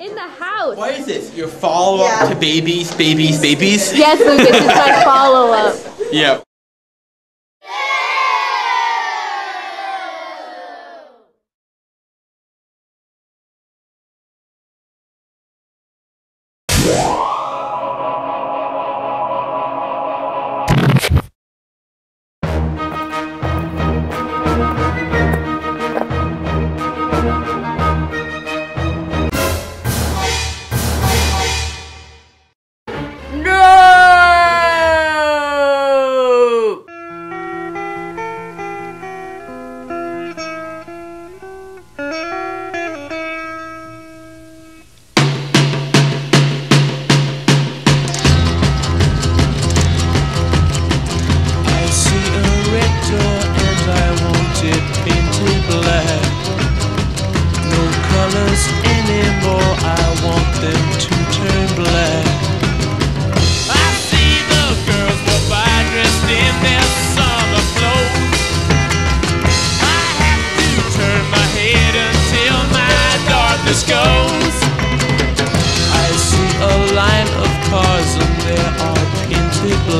in the house. What is this? Your follow up Yeah. to babies, babies, babies? Yes, Lucas, it's my follow up. Yep.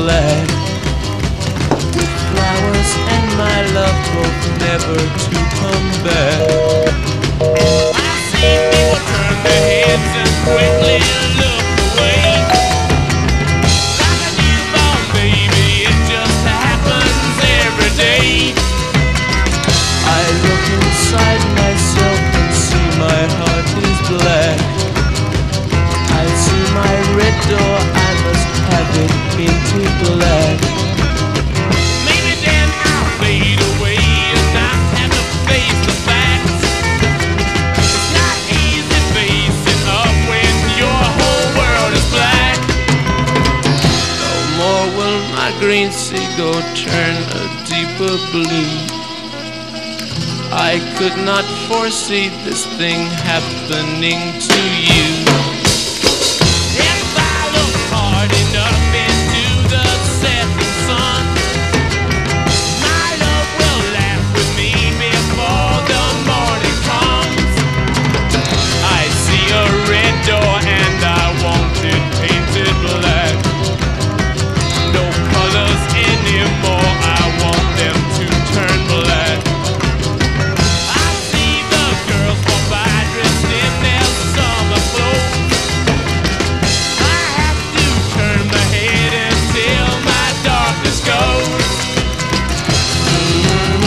Black with flowers and my love hope never to come back. I see people turn their heads and quickly look away. Like my green seagull turn a deeper blue. I could not foresee this thing happening to you. Mm -hmm.